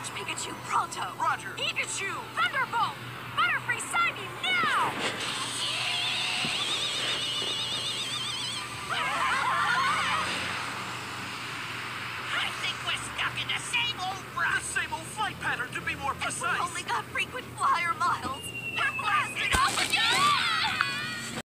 Catch Pikachu pronto! Roger. Pikachu! Thunderbolt! Butterfree, Psybeam now! I think we're stuck in the same old The same old flight pattern, to be more precise. If we only got frequent.